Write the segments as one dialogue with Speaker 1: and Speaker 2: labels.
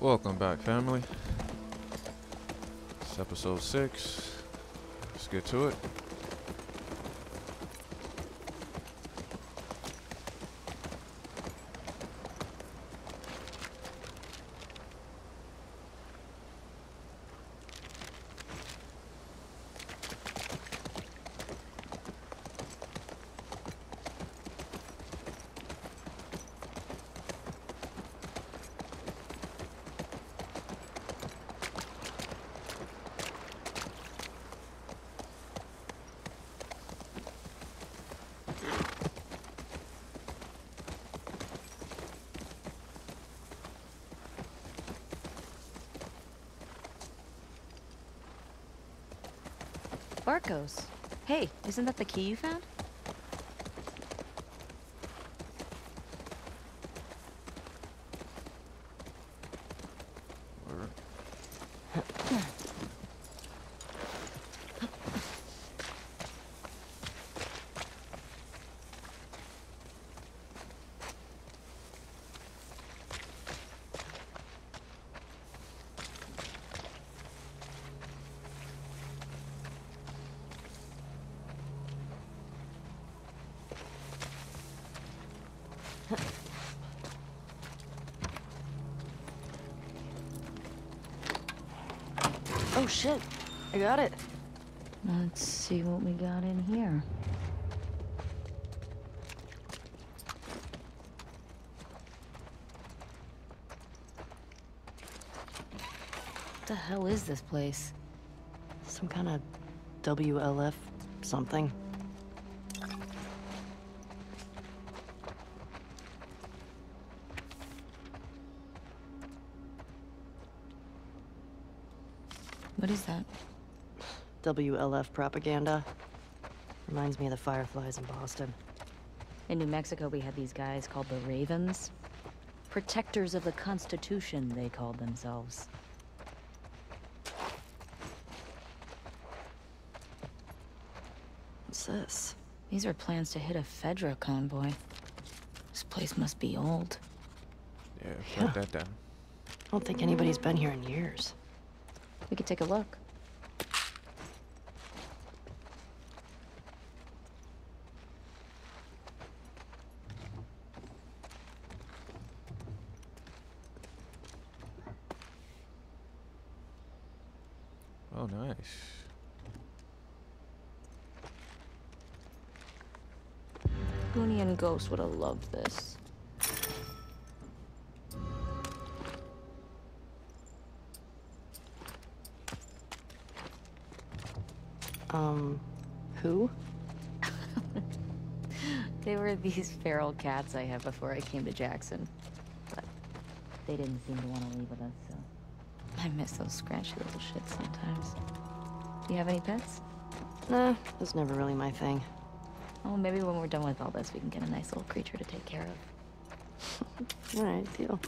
Speaker 1: Welcome back, family. It's episode six. Let's get to it.
Speaker 2: Barcos. Hey, isn't that the key you found?
Speaker 3: Shit, I got it.
Speaker 2: Let's see what we got in here. What the hell is this place?
Speaker 3: Some kind of WLF something. WLF propaganda. Reminds me of the Fireflies in Boston.
Speaker 2: In New Mexico, we had these guys called the Ravens. Protectors of the Constitution, they called themselves.
Speaker 3: What's this?
Speaker 2: These are plans to hit a Fedra convoy. This place must be old.
Speaker 1: Yeah, write that down.
Speaker 3: I don't think anybody's been here in years.
Speaker 2: We could take a look.
Speaker 1: Oh, nice.
Speaker 2: Goonie and Ghost would have loved this.
Speaker 3: Um, who?
Speaker 2: They were these feral cats I had before I came to Jackson. But they didn't seem to want to leave with us, so. I miss those scratchy little shits sometimes. Do you have any pets?
Speaker 3: Nah, was never really my thing.
Speaker 2: Oh, maybe when we're done with all this, we can get a nice little creature to take care of.
Speaker 3: Alright, deal.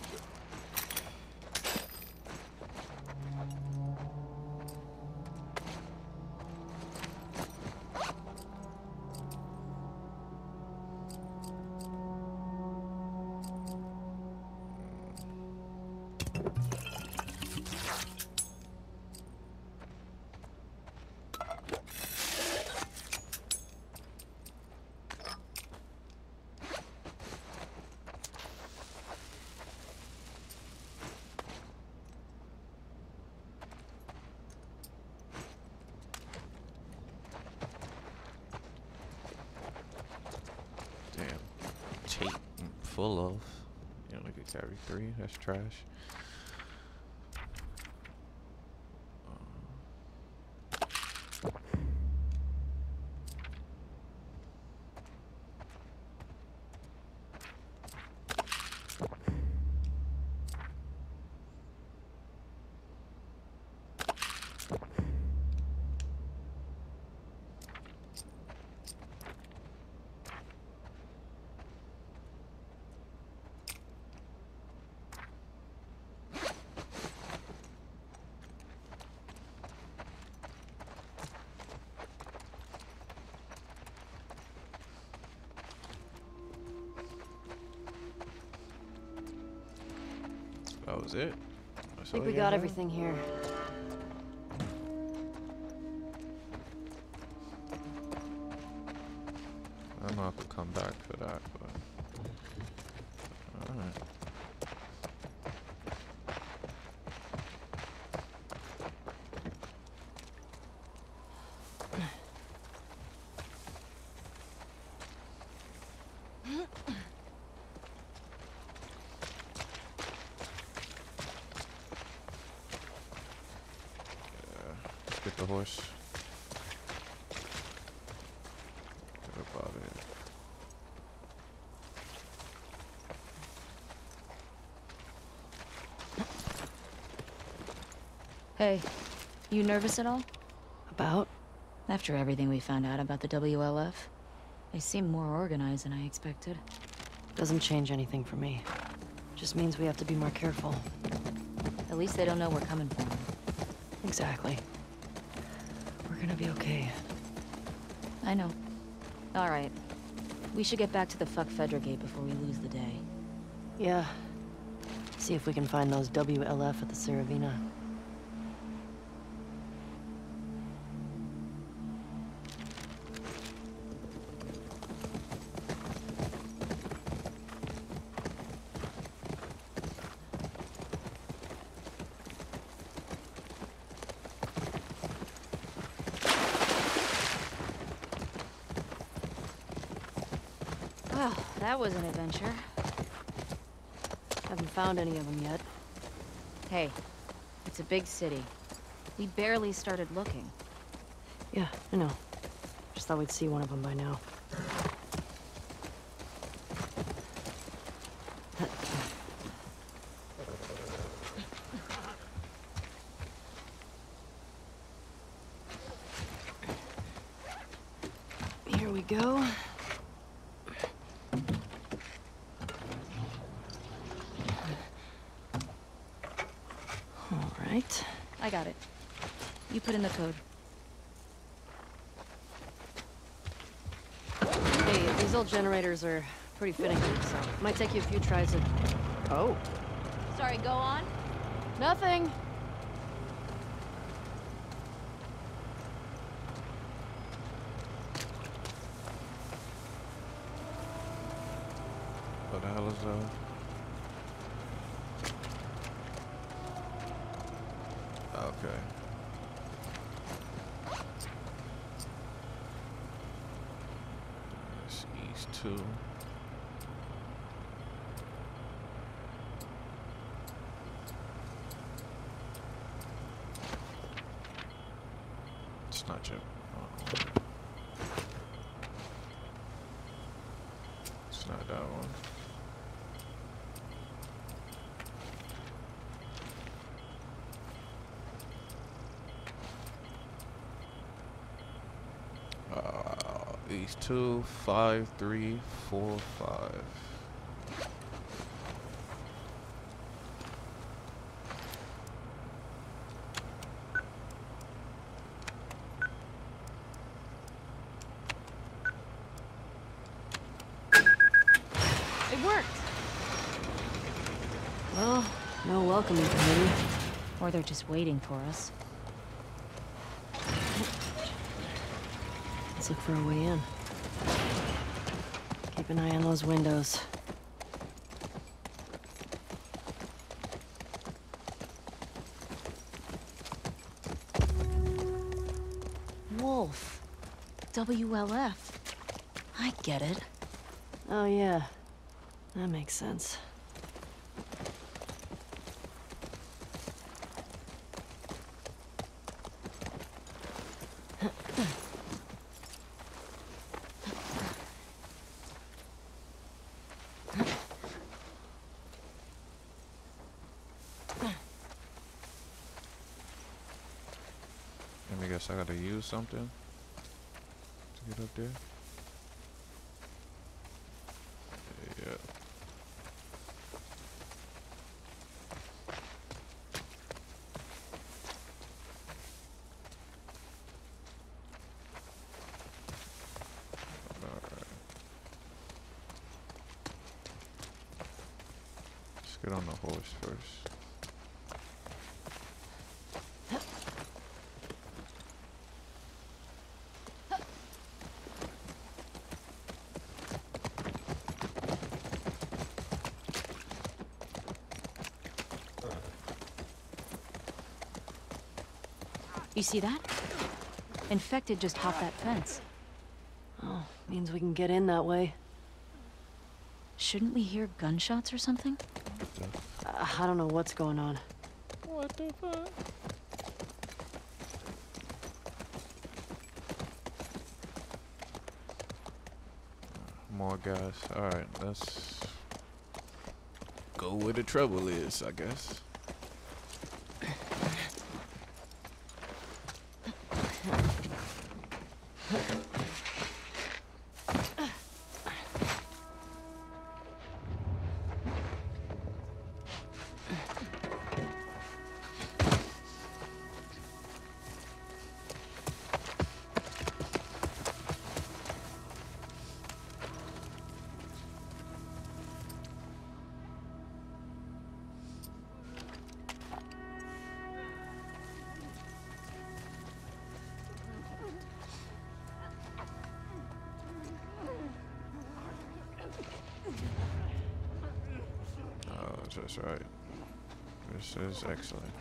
Speaker 1: Full of. You only could carry three. That's trash.
Speaker 3: I think we got everything here.
Speaker 1: I don't know if I come back for that, but. Alright. Yeah, let's get the horse. Get up out.
Speaker 2: Hey, you nervous at all?
Speaker 3: About?
Speaker 2: After everything we found out about the WLF, they seem more organized than I expected.
Speaker 3: Doesn't change anything for me. Just means we have to be more careful.
Speaker 2: At least they don't know we're coming for them.
Speaker 3: Exactly. We're gonna be okay.
Speaker 2: I know. All right. We should get back to the fuck Fedra gate before we lose the day.
Speaker 3: Yeah. See if we can find those WLF at the Saravina.
Speaker 2: That was an adventure.
Speaker 3: Haven't found any of them yet.
Speaker 2: Hey, it's a big city. We barely started looking.
Speaker 3: Yeah, I know. Just thought we'd see one of them by now. Here we go. All right.
Speaker 2: I got it. You put in the code.
Speaker 3: Hey, these old generators are pretty finicky, so it might take you a few tries to... Oh.
Speaker 2: Sorry, go on.
Speaker 3: Nothing.
Speaker 1: What the hell is that? Okay. It's two. It's not you. Uh-uh. It's not that one. Uh, these two, five, three, four, five.
Speaker 2: It worked.
Speaker 3: Well, no welcoming committee.
Speaker 2: Or they're just waiting for us.
Speaker 3: Let's look for a way in. Keep an eye on those windows.
Speaker 2: Wolf. WLF. I get it.
Speaker 3: Oh, yeah. That makes sense.
Speaker 1: And I guess I gotta use something to get up there. Yeah. Alright. Let's get on the horse first.
Speaker 2: You see that? Infected just hopped that fence.
Speaker 3: Oh, means we can get in that way.
Speaker 2: Shouldn't we hear gunshots or something?
Speaker 3: Uh, I don't know what's going on.
Speaker 1: What the fuck? More guys. Alright, let's go where the trouble is, I guess. This is excellent.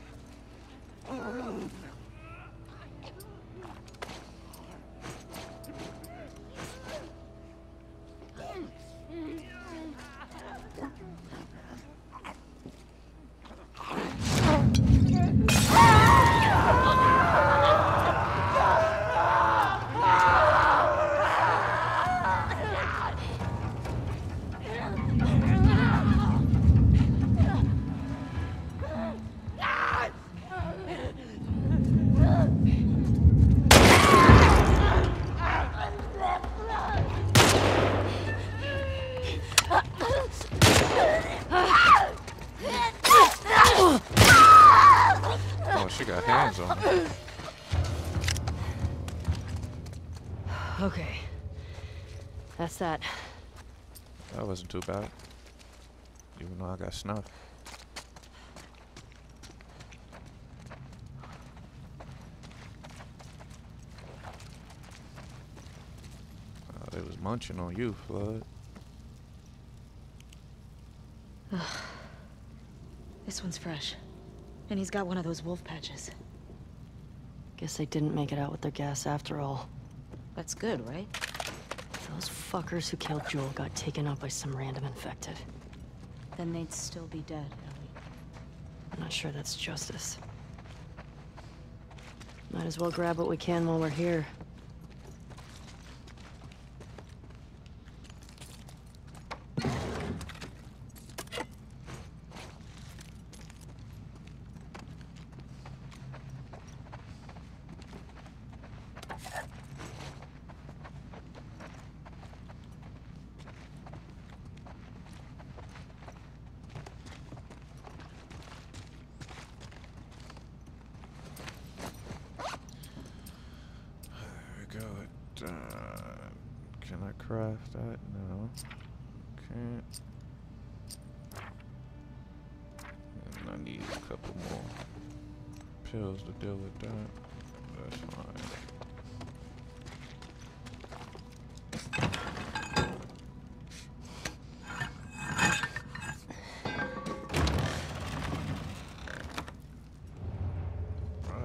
Speaker 1: Too bad. Even though I got snuffed. Uh, they was munching on you, Flood.
Speaker 2: This one's fresh. And he's got one of those wolf patches.
Speaker 3: Guess they didn't make it out with their gas after all.
Speaker 2: That's good, right?
Speaker 3: Those fuckers who killed Joel got taken out by some random infected.
Speaker 2: Then they'd still be dead, Ellie.
Speaker 3: I'm not sure that's justice. Might as well grab what we can while we're here.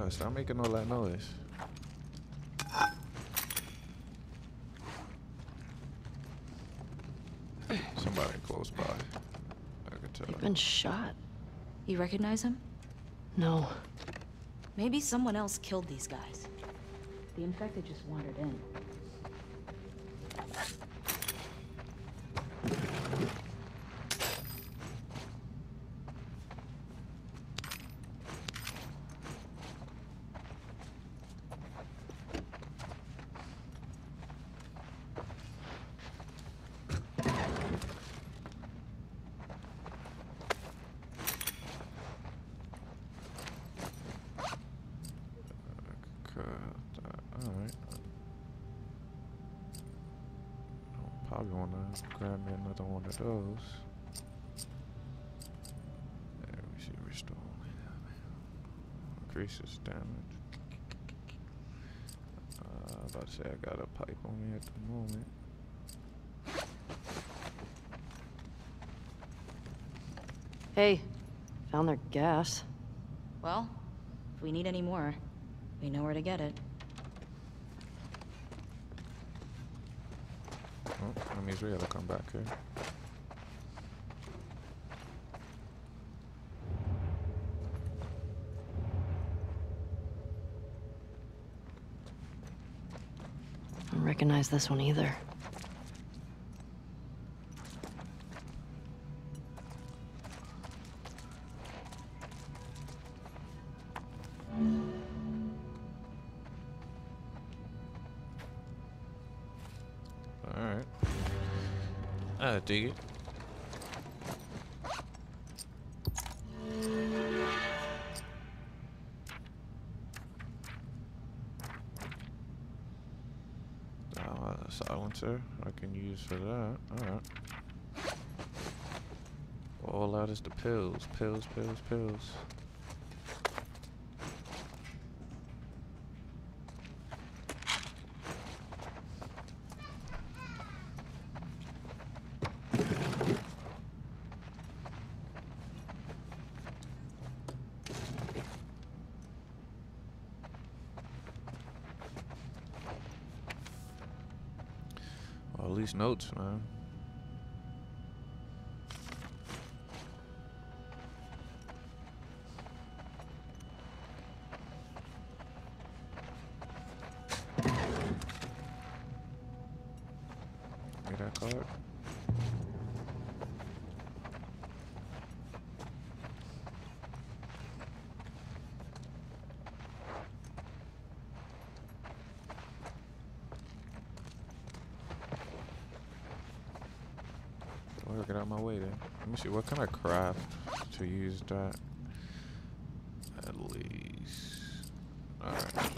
Speaker 1: Alright, stop making all that noise. Somebody close by. I could tell.
Speaker 3: They've been shot.
Speaker 2: You recognize him?
Speaker 3: No.
Speaker 2: Maybe someone else killed these guys. The infected just wandered in.
Speaker 1: Alright. Probably wanna grab me another one of those. There we see restore. Increases damage. Uh, I was about to say I got a pipe on me at the moment.
Speaker 3: Hey, found their gas.
Speaker 2: Well, if we need any more, We know where to get it.
Speaker 1: Oh, that means we gotta come back here.
Speaker 3: Recognize this one either.
Speaker 1: Alright. I uh, dig it. For that. Alright. All that is the pills. Pills, pills, pills. At least notes, man. Me see, what kind of craft to use that? At least. Alright.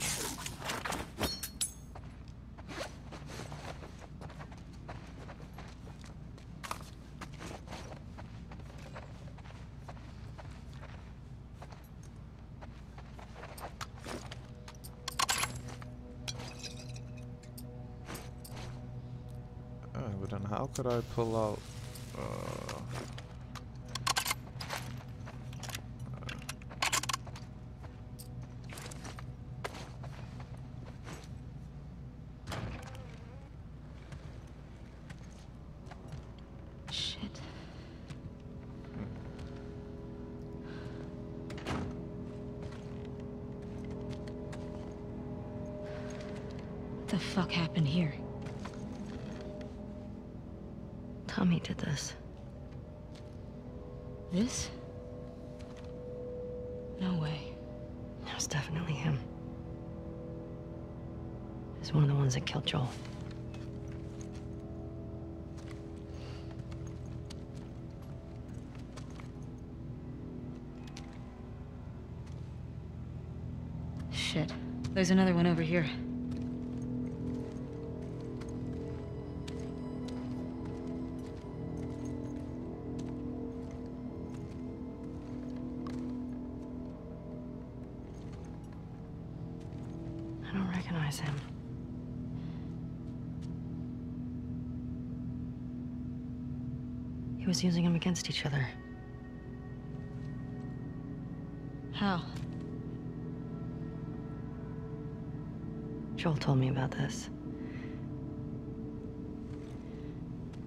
Speaker 1: Uh, but then how could I pull out uh,
Speaker 2: Shit. What the fuck happened here?
Speaker 3: Tommy did this.
Speaker 2: This? No way.
Speaker 3: That was definitely him. He's one of the ones that killed Joel.
Speaker 2: There's another one over here.
Speaker 3: I don't recognize him. He was using them against each other. Joel told me about this.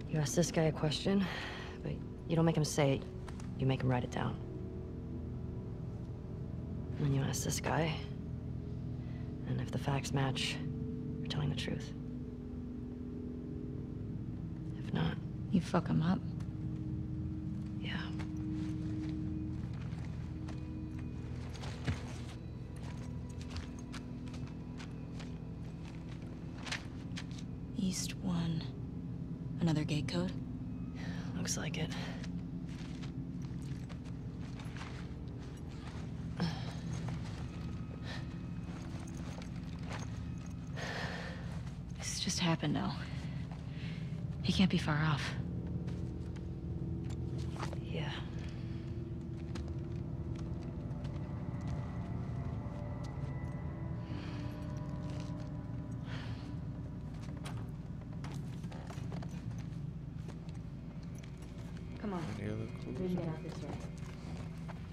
Speaker 3: You ask this guy a question, but you don't make him say it. You make him write it down. And then you ask this guy, and if the facts match, you're telling the truth. If not,
Speaker 2: You fuck him up.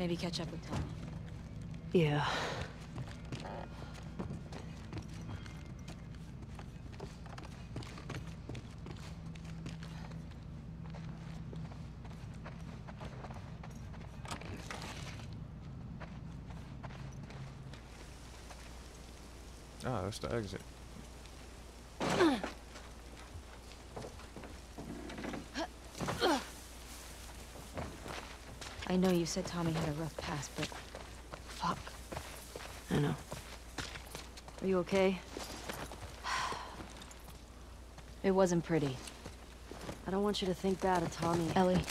Speaker 2: Maybe catch up with Tom.
Speaker 3: Yeah.
Speaker 1: Ah, that's the exit.
Speaker 2: Know you said Tommy had a rough past, but fuck.
Speaker 3: I know. Are you okay?
Speaker 2: It wasn't pretty.
Speaker 3: I don't want you to think bad of Tommy.
Speaker 2: Ellie,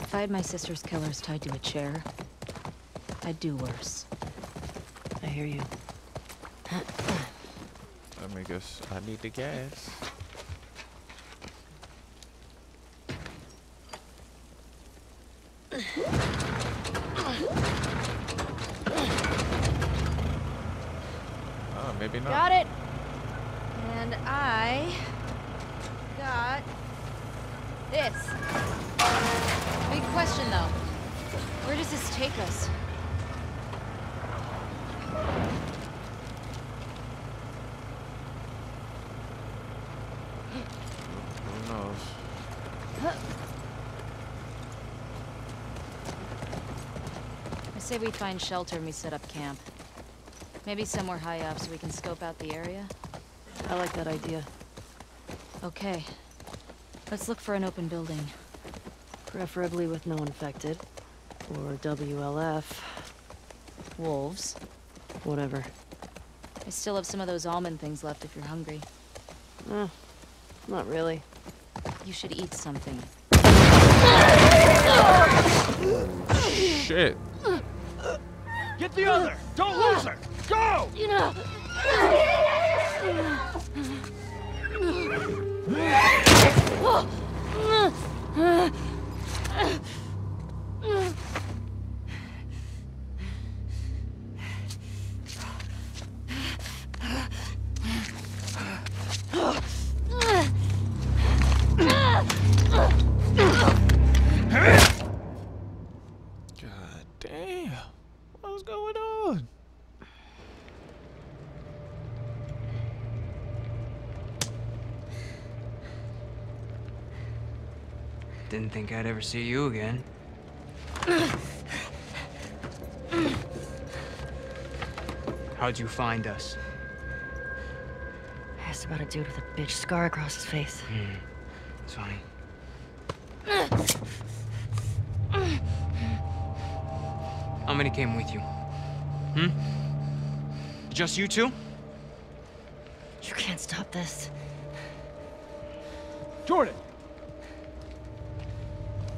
Speaker 2: if I had my sister's killers tied to a chair, I'd do worse.
Speaker 3: I hear you.
Speaker 1: Let me guess. I need the gas. Oh, maybe not.
Speaker 2: Got it. And I got this. Big question though. Where does this take us?
Speaker 1: Who knows?
Speaker 2: I say we find shelter and we set up camp. Maybe somewhere high up so we can scope out the area.
Speaker 3: I like that idea.
Speaker 2: Okay. Let's look for an open building.
Speaker 3: Preferably with no infected. Or WLF.
Speaker 2: Wolves.
Speaker 3: Whatever.
Speaker 2: I still have some of those almond things left if you're hungry.
Speaker 3: Eh, not really.
Speaker 2: You should eat something.
Speaker 1: Shit.
Speaker 4: Get the other! Don't lose her! Go!
Speaker 2: You know.
Speaker 5: Didn't think I'd ever see you again. How'd you find us?
Speaker 3: I asked about a dude with a bitch scar across his face.
Speaker 5: It's funny. How many came with you? Hmm? Just you two?
Speaker 3: You can't stop this.
Speaker 4: Jordan!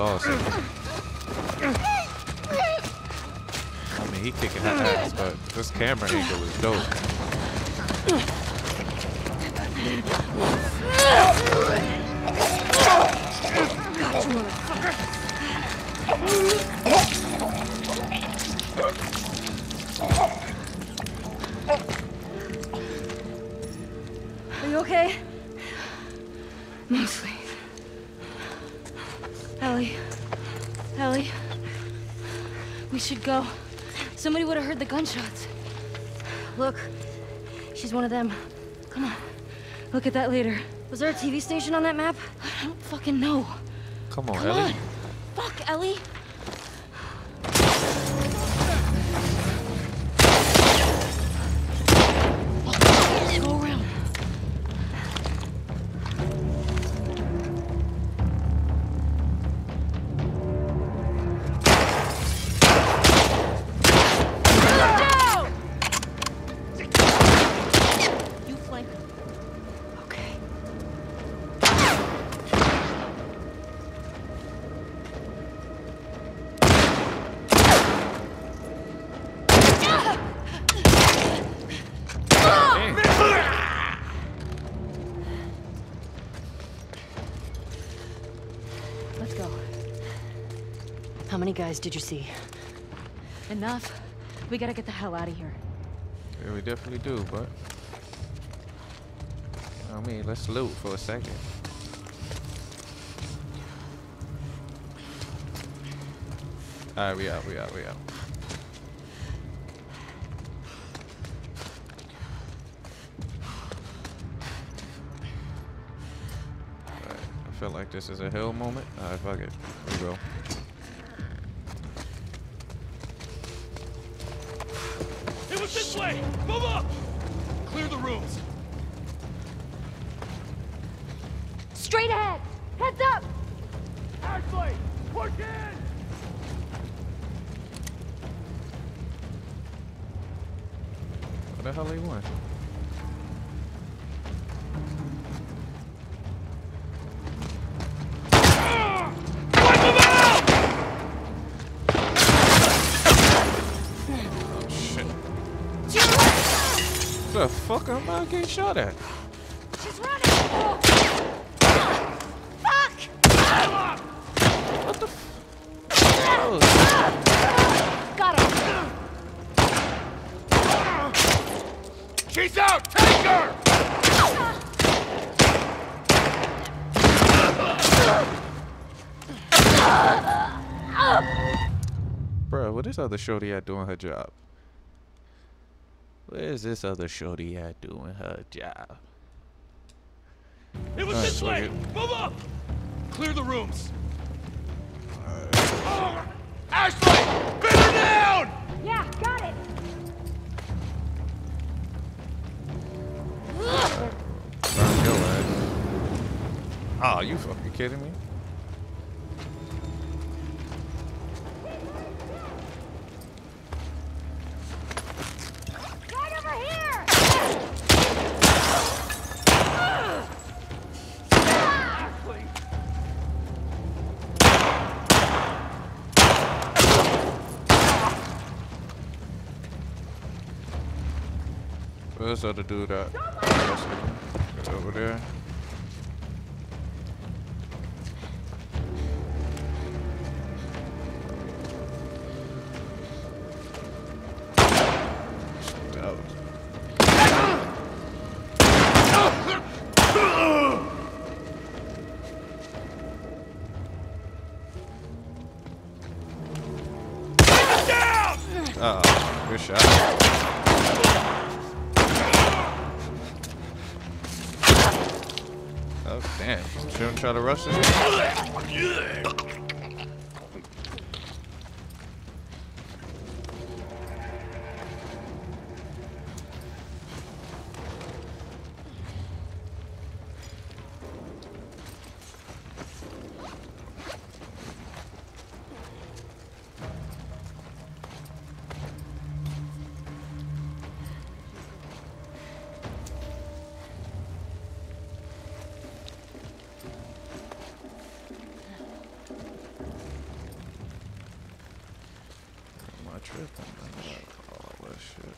Speaker 1: Awesome. I mean, he kicking her ass, but this camera angle is dope.
Speaker 2: She's one of them. Come on. Look at that later.
Speaker 3: Was there a TV station on that map?
Speaker 2: I don't fucking know.
Speaker 1: Come on,
Speaker 2: Come
Speaker 1: Ellie.
Speaker 2: on. Fuck, Ellie.
Speaker 3: Many guys did you see?
Speaker 2: Enough. We gotta get the hell out of here.
Speaker 1: Yeah, we definitely do, but I mean, let's loot for a second. Alright, we out, we out, we out. I feel like this is a hill moment. Alright, fuck it. We go.
Speaker 6: It this way! Move up! Clear the rooms.
Speaker 2: Straight ahead! Heads up!
Speaker 6: Ashley! Push in!
Speaker 1: What the hell they want? Fuck am I getting shot at?
Speaker 2: She's running! Oh, fuck!
Speaker 1: What the f- oh,
Speaker 2: Got her!
Speaker 6: She's out! Take her!
Speaker 1: Bro, what is other shorty at doing her job? Where is this other shorty at doing her job?
Speaker 6: It was
Speaker 1: Alright,
Speaker 6: this
Speaker 1: fuck
Speaker 6: way!
Speaker 1: it.
Speaker 6: Move up! Clear the rooms. Oh, Ashley! Pin her down!
Speaker 2: Yeah, got it!
Speaker 1: Burn your ass. Oh, you fucking kidding me? The other dude at? That's over there. Am I tripping? I got all that shit.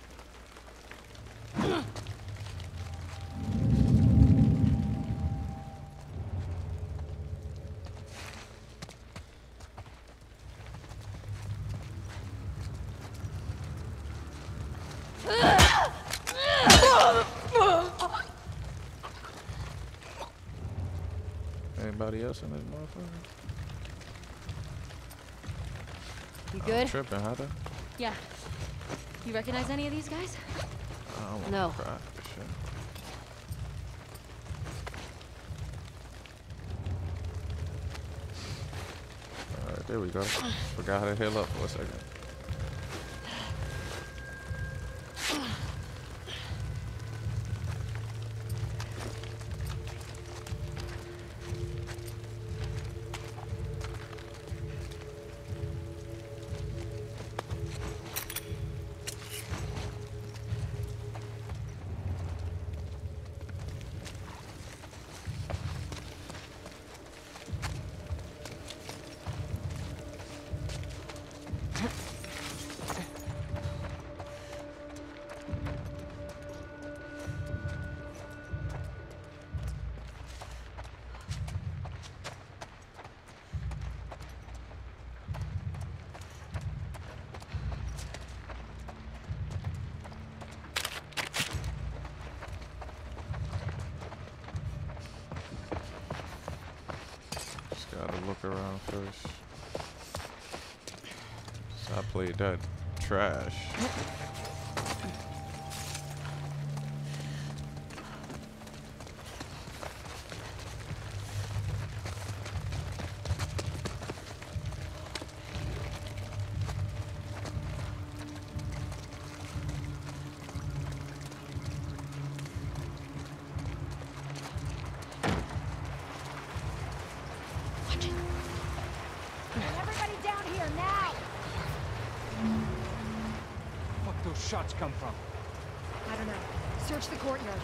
Speaker 1: Anybody else in this motherfucker?
Speaker 2: You good?
Speaker 1: I'm tripping, though?
Speaker 2: Yeah. You recognize any of these guys?
Speaker 1: Oh,
Speaker 3: no.
Speaker 1: Alright, there we go. Forgot how to heal up for a second. Around first. So I played that trash.
Speaker 6: Shots come from?
Speaker 7: I don't know. Search the courtyard.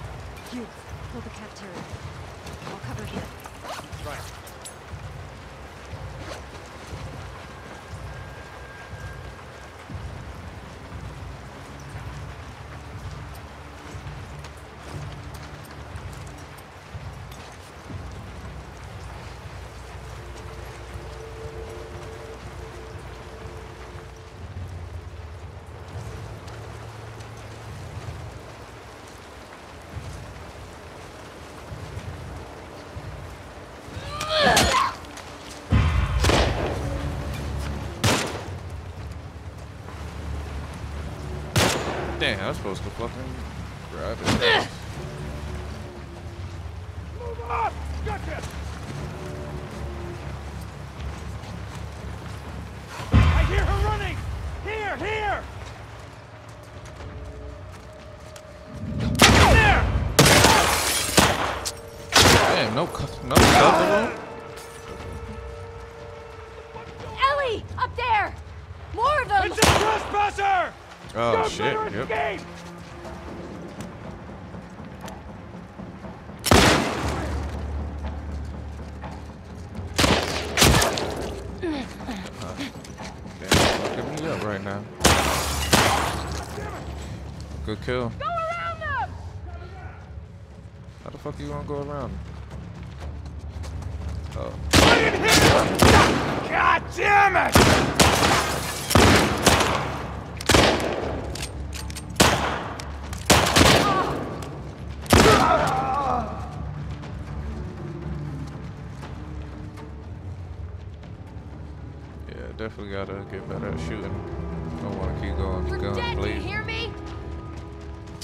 Speaker 7: You, hold the cafeteria. I'll cover here.
Speaker 6: Right.
Speaker 1: Damn, I was supposed to fucking grab it.
Speaker 6: Move on! Gotcha! I hear her running! Here, here! There!
Speaker 1: Damn, no, co- no cover.
Speaker 7: Ellie! Up there! More of them!
Speaker 6: It's a trespasser!
Speaker 1: Oh
Speaker 6: Don't
Speaker 1: shit! Yep.
Speaker 6: escape!
Speaker 1: Me up right now. Good kill.
Speaker 7: Go around them!
Speaker 1: How the fuck you gonna go around? Oh,
Speaker 6: God damn it!
Speaker 1: Definitely gotta get better at shooting. Don't wanna keep going
Speaker 7: You're
Speaker 1: gun
Speaker 7: dead, do you hear me?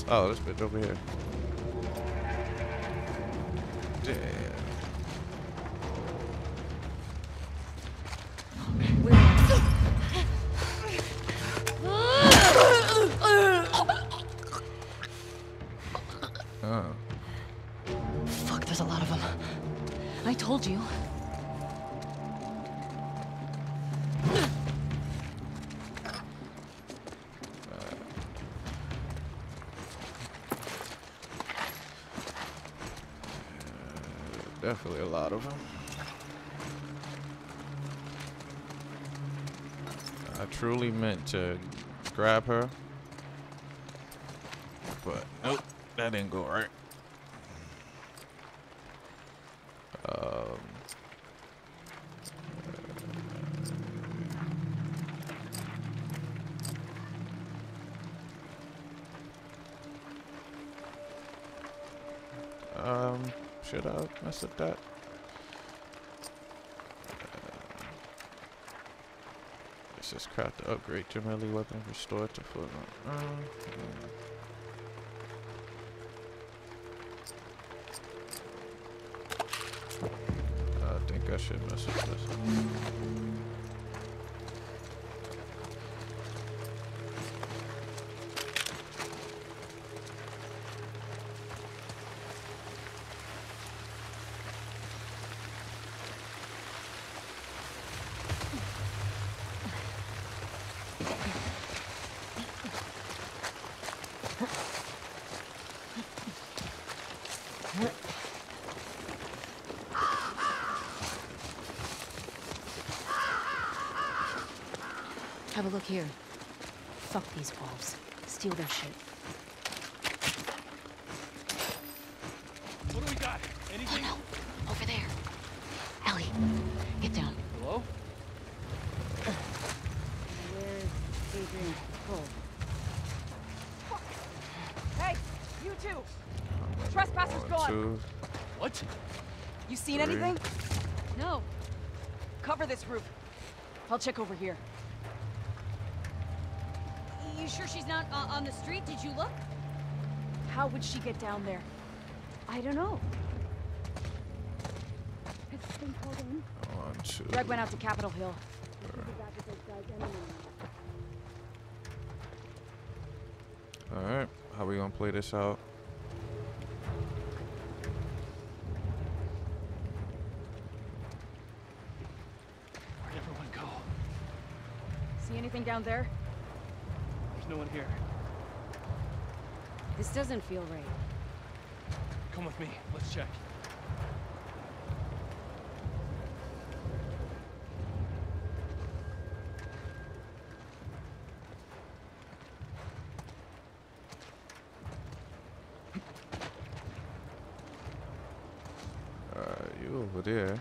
Speaker 1: Oh, this bitch over here. Damn. Oh.
Speaker 3: Fuck, there's a lot of them.
Speaker 2: I told you.
Speaker 1: Lot of them. I truly meant to grab her. But nope, that didn't go right. Um, um, should I mess with that? This is craft to upgrade your melee weapon, restore to full. Uh.
Speaker 2: Have a look here. Fuck these wolves. Steal their shit.
Speaker 6: What do we got?
Speaker 2: Oh no! Over there. Ellie, get down.
Speaker 6: Hello?
Speaker 8: Where's Adrian Cole? Hey, you two! Trespassers
Speaker 1: One,
Speaker 8: gone!
Speaker 1: two,
Speaker 6: What?
Speaker 8: You seen
Speaker 1: Three.
Speaker 8: anything?
Speaker 2: No.
Speaker 8: Cover this roof. I'll check over here.
Speaker 7: You sure she's not the street? Did you look?
Speaker 8: How would she get down there?
Speaker 7: I don't know. Has this been called in?
Speaker 1: one, two.
Speaker 8: Greg went out to Capitol Hill.
Speaker 1: Alright, how are we gonna play this out?
Speaker 6: Where'd everyone go?
Speaker 8: See anything down there?
Speaker 6: There's no one here.
Speaker 7: This doesn't feel right.
Speaker 6: Come with me. Let's check.
Speaker 1: Uh, you over there.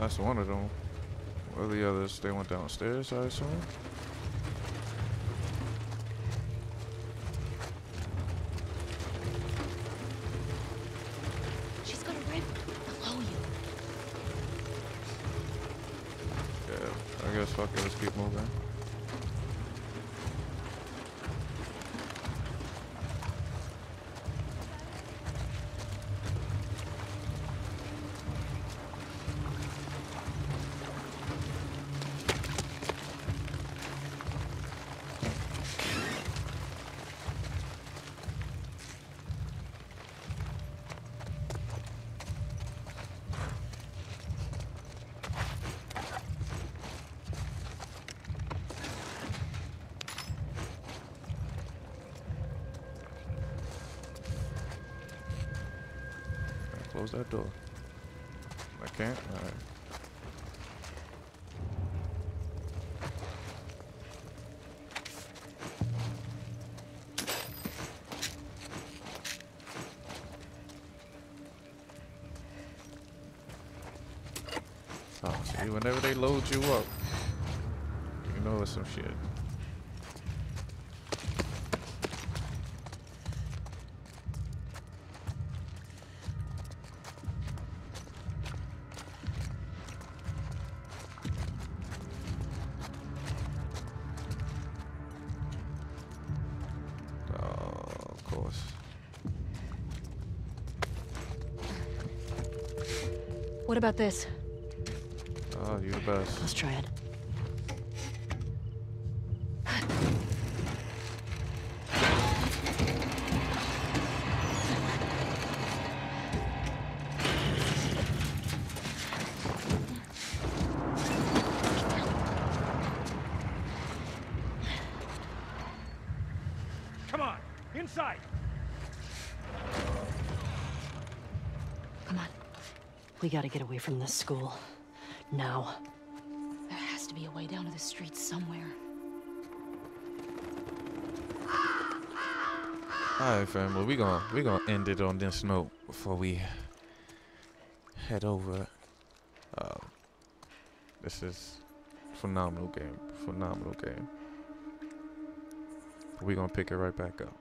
Speaker 1: That's one of them. Where the others? They went downstairs, I assume.
Speaker 2: She's got a rib below you.
Speaker 1: Yeah, I guess fuck it, let's keep moving. Whenever they load you up, you know it's some shit. Oh.
Speaker 2: What about this?
Speaker 1: Oh, you the best.
Speaker 3: Let's try it.
Speaker 6: Come on! Inside!
Speaker 2: Come on.
Speaker 3: We gotta get away from this school now.
Speaker 2: There has to be a way down to the street somewhere.
Speaker 1: Alright, fam. Well, we gonna we gonna end it on this note before we head over. Uh, this is phenomenal game. Phenomenal game. We're gonna pick it right back up.